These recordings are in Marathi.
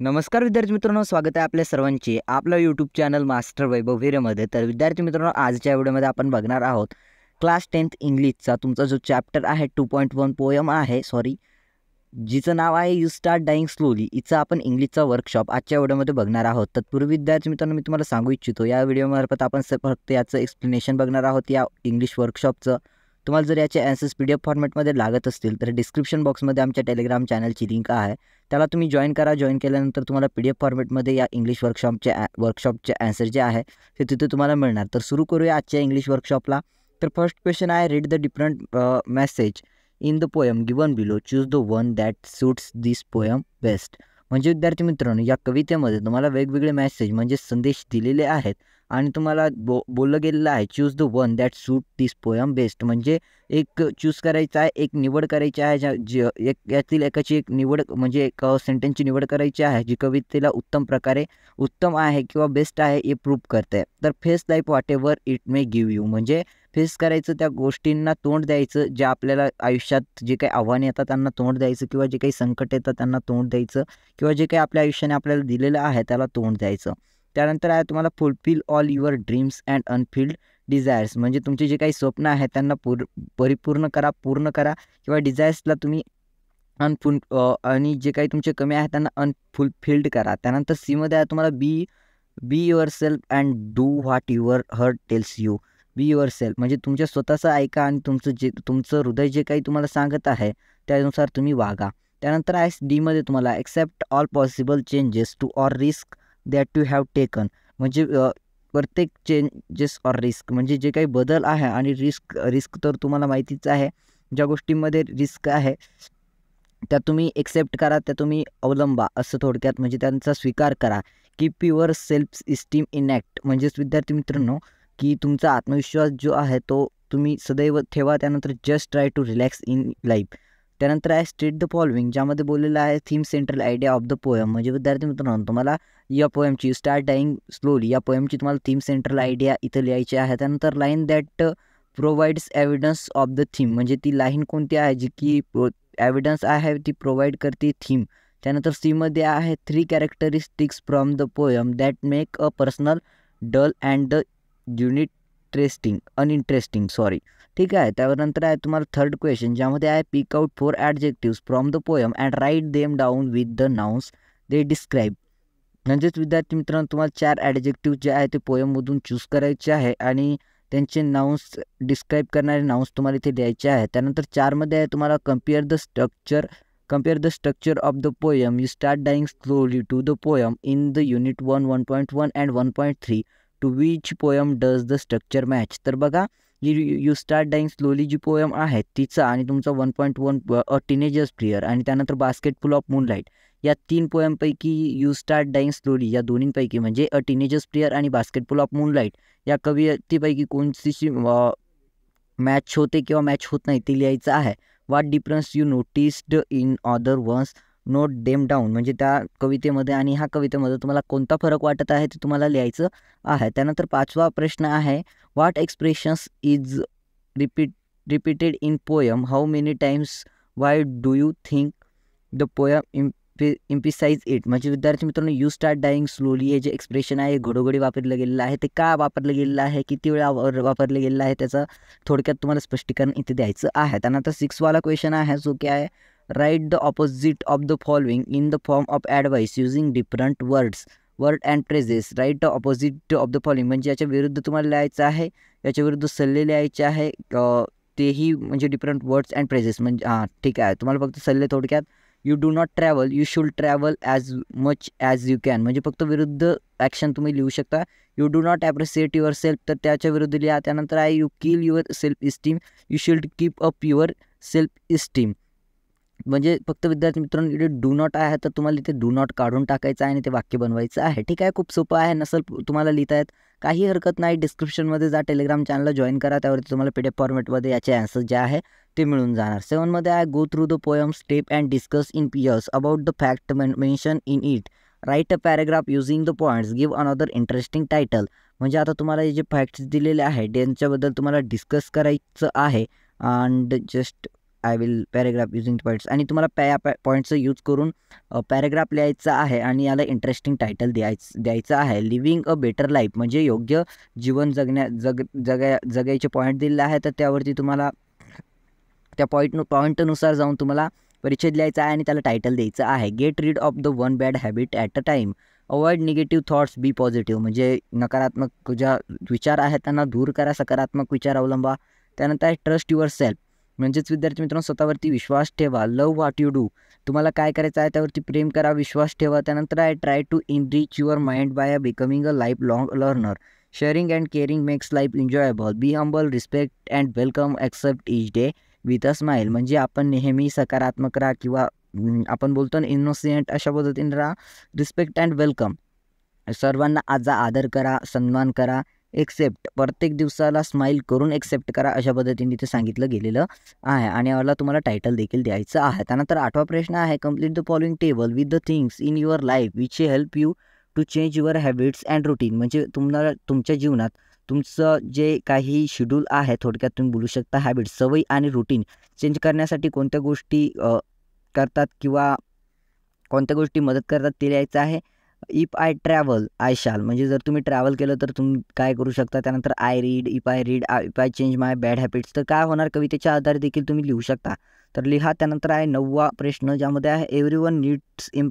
नमस्कार विद्यार्थी मित्रांनो स्वागत आहे आपल्या सर्वांचे. आपलं यूट्यूब चॅनल मास्टर वैभव हिरेमध्ये. तर विद्यार्थी मित्रांनो आजच्या व्हिडिओमध्ये आपण बघणार आहोत क्लास टेन्थ इंग्लिशचा तुमचा जो चॅप्टर आहे टू पॉईंट वन पोयम आहे सॉरी जिचं नाव आहे यू स्टार्ट डाईंग स्लोली इचा आपण इंग्लिशचा वर्कशॉप आजच्या व्हिडिओमध्ये बघणार आहोत. तत्पूर्वी विद्यार्थी मित्रांनो मी तुम्हाला सांगू इच्छितो या व्हिडिओमार्फत आपण फक्त याचं एक्सप्लेनेशन बघणार आहोत या इंग्लिश वर्कशॉपचं तुम्हाला जर याचे ॲन्सर्स पी डी एफ फॉर्मॅटमध्ये लागत असतील तर डिस्क्रिप्शन बॉक्समध्ये आमच्या टेलिग्राम चॅनलची लिंक आहे. त्याला तुम्ही जॉईन करा. जॉईन केल्यानंतर तुम्हाला पी डी एफ फॉर्मॅटमध्ये या इंग्लिश वर्कशॉपचे ॲ वर्कशॉपचे ॲन्सर जे आहे ते तिथे तुम्हाला मिळणार. तर सुरू करूया आजच्या इंग्लिश वर्कशॉपला. तर फर्स्ट क्वेश्चन आहे read the different message in the poem given below choose the one that suits this poem best म्हणजे विद्यार्थी मित्रांनो या कवितेमध्ये तुम्हाला वेगवेगळे मॅसेज म्हणजे संदेश दिलेले आहेत आणि तुम्हाला बो बोललं गेलेलं आहे choose the one that suit this poem best म्हणजे एक चूज करायचं आहे एक निवड करायची आहे ज्या जी एक यातील एकाची एक निवड म्हणजे एक सेंटेन्सची निवड करायची आहे जी कवितेला उत्तम प्रकारे उत्तम आहे किंवा बेस्ट आहे हे प्रूव्ह करते. तर face life whatever it may give you म्हणजे फेस करायचं त्या गोष्टींना तोंड द्यायचं जे आपल्याला आयुष्यात जे काही आव्हाने येतात त्यांना तोंड द्यायचं किंवा जे काही संकट येतात त्यांना तोंड द्यायचं किंवा जे काही आपल्या आयुष्याने आपल्याला दिलेलं आहे त्याला तोंड द्यायचं. त्यानंतर आहे तुम्हाला fulfil all your dreams and unfilled desires म्हणजे तुमचे जे काही स्वप्न आहेत त्यांना पूर परिपूर्ण करा पूर्ण करा किंवा डिझायर्सला तुम्ही अनफुल आणि जे काही तुमचे कमी आहेत त्यांना अनफुलफिल्ड करा. त्यानंतर सीमध्ये आहे तुम्हाला be be yourself and do what your heart tells you be yourself म्हणजे तुमच्या स्वतःचं ऐका आणि तुमचं जे तुमचं हृदय जे काही तुम्हाला सांगत आहे त्यानुसार तुम्ही वागा. त्यानंतर आहे डीमध्ये तुम्हाला accept all possible changes to or risk that you have taken म्हणजे प्रत्येक चेंजेस ऑर रिस्क म्हणजे जे काही बदल आहे आणि रिस्क रिस्क तर तुम्हाला माहितीच आहे. ज्या गोष्टींमध्ये रिस्क आहे त्या तुम्ही एक्सेप्ट करा त्या तुम्ही अवलंबा असं थोडक्यात म्हणजे त्यांचा स्वीकार करा. Keep your self esteem intact म्हणजेच विद्यार्थी मित्रांनो की तुमचा आत्मविश्वास जो आहे तो तुम्ही सदैव ठेवा त्यानंतर just try to relax in life त्यानंतर आहे स्टेट द फॉलोइंग ज्यामध्ये बोललेलं आहे theme central idea of the poem म्हणजे विद्यार्थी मित्रांनो तुम्हाला या पोयमची स्टार्ट डाईंग स्लोली या पोयमची तुम्हाला थीम सेंट्रल आयडिया इथं लिहायची आहे. त्यानंतर line that provides evidence of the theme म्हणजे ती लाईन कोणती आहे? जी की एव्हिडन्स आहे ती प्रोव्हाइड करते थीम त्यानंतर सीमध्ये आहे three characteristics from the poem that make a personal dull and the uninteresting uninteresting sorry ठीक आहे त्यानंतर आहे तुम्हाला थर्ड क्वेश्चन ज्यामध्ये आहे pick out four adjectives from the poem and write them down with the nouns they describe म्हणजेच विद्यार्थी मित्रांनो तुम्हाला चार ॲडजेक्टिव्ह जे आहे ते पोयममधून चूज करायचे आहे आणि त्यांचे नाउन्स डिस्क्राईब करणारे नाउन्स तुम्हाला इथे द्यायचे आहे. त्यानंतर चारमध्ये आहे तुम्हाला compare the structure compare the structure of the poem you start dying slowly to the poem in the unit one one point one and one point three to which poem does the structure match तर बघा जी यू स्टार्ट डाईंग स्लोली जी पोयम आहे तिचा आणि तुमचा one point one a teenager's prayer आणि त्यानंतर बास्केटफुल ऑफ मूनलाईट या तीन पोयमपैकी यू स्टार्ट डाईंग स्लोली या दोन्हींपैकी म्हणजे अ टीनेजर्स प्लेयर आणि बास्केटबॉल ऑफ मूनलाईट या कवितेपैकी कोणतीशी मॅच होते किंवा मॅच होत नाही ते लिहायचं आहे. What difference you noticed in other ones note them down म्हणजे त्या कवितेमध्ये आणि ह्या कवितेमध्ये तुम्हाला कोणता फरक वाटत आहे ते तुम्हाला लिहायचं आहे. त्यानंतर पाचवा प्रश्न आहे what expressions is repeat repeated in poem how many times why do you think the poem इम्पि emphasize it म्हणजे विद्यार्थी मित्रांनो यू स्टार्ट डाईंग स्लोली हे जे एक्सप्रेशन आहे घडोघडी वापरलं गेलेलं आहे. ते का वापरलं गेलेलं आहे? किती वेळा वापरलं गेलेलं आहे? त्याचं थोडक्यात तुम्हाला स्पष्टीकरण इथे द्यायचं आहे. त्यानंतर सिक्सवाला क्वेश्चन आहे जो की आहे write the opposite of the following in the form of advice using different words word and phrases write the opposite of the following म्हणजे याच्या विरुद्ध तुम्हाला लिहायचं आहे याच्या विरुद्ध सल्ले लिहायचे आहे तेही म्हणजे डिफरंट वर्ड्स अँड फ्रेजेस म्हणजे हां ठीक आहे. तुम्हाला फक्त सल्ले थोडक्यात. You do not travel you should travel as much as you can म्हणजे फक्त विरुद्ध ॲक्शन तुम्ही लिहू शकता. You do not appreciate yourself तर त्याच्या विरुद्ध लिहा. त्यानंतर आहे you kill your self esteem you should keep up your self esteem म्हणजे फक्त विद्यार्थी मित्रांनो इथे डू नॉट आहे तर तुम्हाला इथे डू नॉट काढून टाकायचं आहे आणि ते वाक्य बनवायचं आहे. ठीक आहे खूप सोपं आहे नसल तुम्हाला लिहिता येत. काही हरकत नाही डिस्क्रिप्शनमध्ये जा टेलिग्राम चॅनलला जॉईन करा त्यावरती तुम्हाला पी डी एफ फॉर्मेटमध्ये याचे ॲन्सर जे आहे ते मिळून जाणार. सेवनमध्ये आहे go through the poem step and discuss in peers about the fact mention in it write a paragraph using the points give another interesting title म्हणजे आता तुम्हाला जे फॅक्ट्स दिलेले आहेत त्यांच्याबद्दल तुम्हाला डिस्कस करायचं आहे. And just I will paragraph using points आणि तुम्हाला पॅ पॅ पॉईंटचं यूज करून पॅरेग्राफ लिहायचा आहे आणि याला इंटरेस्टिंग टायटल द्यायचं द्यायचं आहे. लिव्हिंग अ बेटर लाईफ म्हणजे योग्य जीवन जगण्या जग जगाय जगायचे पॉईंट दिलेला आहे तर त्यावरती तुम्हाला त्या पॉईंट पॉईंटनुसार जाऊन तुम्हाला परिच्छेद लिहायचा आहे आणि त्याला टायटल द्यायचं आहे. Get rid of the one bad habit at a time avoid negative thoughts be positive. म्हणजे नकारात्मक ज्या विचार आहेत त्यांना दूर करा सकारात्मक विचार अवलंबा. त्यानंतर आहे ट्रस्ट युअर सेल्फ म्हणजेच विद्यार्थी मित्रांनो स्वतःवरती विश्वास ठेवा. लव व्हॉट यू डू तुम्हाला काय करायचं आहे त्यावरती प्रेम करा विश्वास ठेवा. त्यानंतर I try to enrich your mind by a becoming a life long learner sharing and caring makes life enjoyable be humble respect and welcome accept each day with a smile म्हणजे आपण नेहमी सकारात्मक राहा किंवा आपण बोलतो ना इनोसिएंट अशा पद्धतीने राहा. रिस्पेक्ट अँड वेलकम सर्वांना आजा आदर करा सन्मान करा. एक्सेप्ट प्रत्येक दिवसाला स्माईल करून एक्सेप्ट करा अशा पद्धतीने तिथे सांगितलं गेलेलं आहे. आणि याला तुम्हाला टायटल देखील द्यायचं आहे. त्यानंतर आठवा प्रश्न आहे. Complete the following table with the things in your life which help you to change your habits and routine म्हणजे तुम्हाला तुमच्या जीवनात तुमचं जे काही शेड्यूल आहे थोडक्यात तुम्ही बोलू शकता हॅबिट्स सवयी आणि रुटीन चेंज करण्यासाठी कोणत्या गोष्टी करतात किंवा कोणत्या गोष्टी मदत करतात ते लिहायचं आहे. इफ आय ट्रॅव्हल आय शाल म्हणजे जर तुम्ही ट्रॅव्हल केलं तर तुम्ही काय करू शकता? त्यानंतर I read if I read if I change my bad habits तर काय होणार? कवितेच्या आधारे देखील तुम्ही लिहू शकता. तर लिहा. त्यानंतर आहे नववा प्रश्न ज्यामध्ये आहे एव्हरी वन नीड्स इम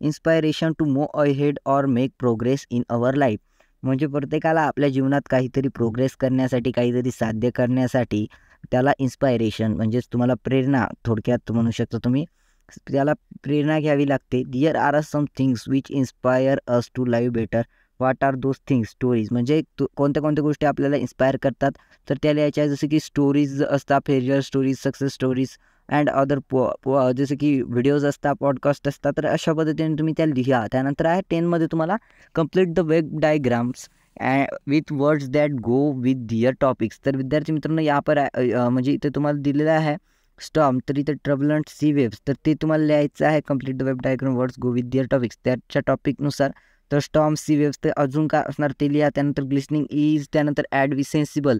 inspiration to move ahead or make progress in our life म्हणजे प्रत्येकाला आपल्या जीवनात काहीतरी प्रोग्रेस करण्यासाठी काहीतरी साध्य करण्यासाठी त्याला इन्स्पायरेशन म्हणजेच तुम्हाला प्रेरणा थोडक्यात म्हणू शकता तुम्ही. त्याला प्रेरणा घ्यावी लागते. There are are some things which inspire us to live better what are those things stories म्हणजे कोणत्या कोणत्या गोष्टी आपल्याला इन्स्पायर करतात? तर त्या लिहायच्या जसं की स्टोरीज असतात fairy stories success stories and other पो जसं की व्हिडिओज असतात पॉडकास्ट असतात तर अशा पद्धतीने तुम्ही त्या लिहा. त्यानंतर आहे टेनमध्ये तुम्हाला complete the web diagrams with words that go with their topics तर विद्यार्थी मित्रांनो या पर म्हणजे इथे तुम्हाला दिलेलं आहे. स्टॉम तर ट्रबल ट्रबलंट सी वेव्स तर ते तुम्हाला लिहायचं आहे complete the web diagram words go with their topics त्याच्या टॉपिकनुसार तर स्टॉम सी वेव्स तर अजून काय असणार ते लिहा. त्यानंतर ग्लिस्निंग इज त्यानंतर ॲड विसेन्सिबल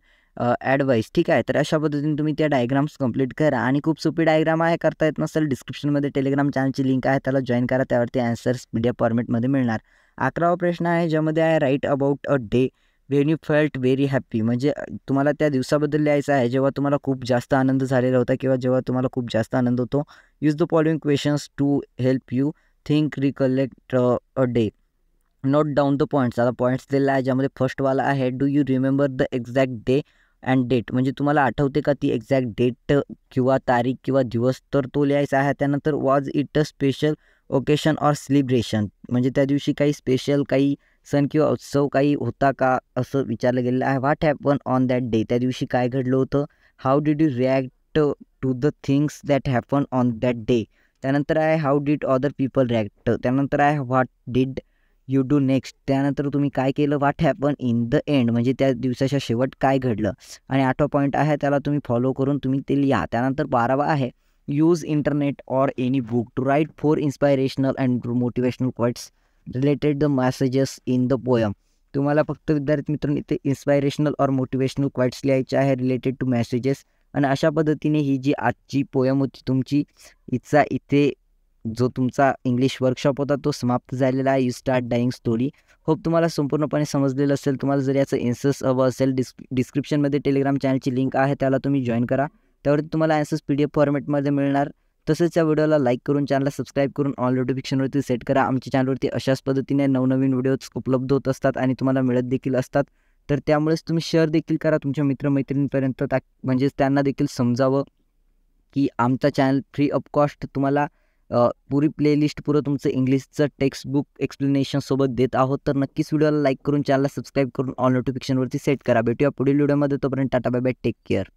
ॲडवाईस ठीक आहे? तर अशा पद्धतीने तुम्ही त्या डायग्राम्स कंप्लीट करा. आणि खूप सोपी डायग्राम आहे. करता येत नसेल डिस्क्रिप्शनमध्ये टेलिग्राम चॅनलची लिंक आहे. त्याला जॉईन करा. त्यावरती अँसर्स पी डी एफ फॉर्मेटमध्ये मिळणार. अकरावा प्रश्न आहे ज्यामध्ये आहे write about a day when you felt very happy. म्हणजे तुम्हाला त्या दिवसाबद्दल लिहायचं आहे जेव्हा तुम्हाला खूप जास्त आनंद झालेला होता किंवा जेव्हा तुम्हाला खूप जास्त आनंद होतो use the following questions to help you think recollect a day note down the points आता पॉईंट्स दिलेला आहे ज्यामध्ये फर्स्टवाला आहे do you remember the exact day and date म्हणजे तुम्हाला आठवते का ती एक्झॅक्ट डेट किंवा तारीख किंवा दिवस? तर तो लिहायचा आहे त्यानंतर was it a special occasion or celebration म्हणजे त्या दिवशी काही स्पेशल काही सण किंवा उत्सव काही होता का असं विचारलं गेलेलं आहे. What happen on that day त्या दिवशी काय घडलं होतं? How did you react to the things that happen on that day त्यानंतर आहे how did other people react त्यानंतर आहे what did you do next त्यानंतर तुम्ही काय केलं? What happen in the end म्हणजे त्या दिवसाच्या शेवट काय घडलं? आणि आठवा पॉईंट आहे त्याला तुम्ही फॉलो करून तुम्ही ते लिहा. त्यानंतर बारावा आहे use internet or any book to write four inspirational and motivational quotes related the messages in the poem तुम्हाला फक्त विद्यार्थी मित्रांनो इथे इन्स्पायरेशनल ऑर मोटिवेशनल क्वाइट्स लिहायचे आहे रिलेटेड टू मॅसेजेस आणि अशा पद्धतीने ही जी आजची पोयम होती तुमची इथचा इथे जो तुमचा इंग्लिश वर्कशॉप होता तो समाप्त झालेला आहे. You start dying story hope तुम्हाला संपूर्णपणे समजलेलं असेल. तुम्हाला जर याचं एन्सर्स हवं असेल डिस् डिस्क्रिप्शनमध्ये टेलिग्राम चॅनलची लिंक आहे त्याला तुम्ही जॉईन करा. त्यावरती तुम्हाला ॲन्सर्स पी डी एफ फॉर्मॅटमध्ये मिळणार. तसंच या व्हिडिओला लाईक करून चॅनलला सबस्क्राईब करून ऑल नोटिफिकेशनवरती सेट करा. आमच्या चॅनलवरती अशाच पद्धतीने नवनवीन व्हिडिओज उपलब्ध होत असतात आणि तुम्हाला मिळत देखील असतात. तर त्यामुळेच तुम्ही शेअर देखील करा तुमच्या मित्रमैत्रिणींपर्यंत त्या म्हणजेच त्यांना देखील समजावं की आमचा चॅनल फ्री ऑफ कॉस्ट तुम्हाला पुरी प्लेलिस्ट पुरं तुमचं इंग्लिशचं टेक्स्टबुक एक्सप्लेनेशनसोबत देत आहोत. तर नक्कीच व्हिडिओला लाईक करून चॅनलला सबस्क्राईब करून ऑल नोटिफिकेशनवरती सेट करा. भेटूया पुढील व्हिडिओमध्ये. तोपर्यंत tata bye bye take care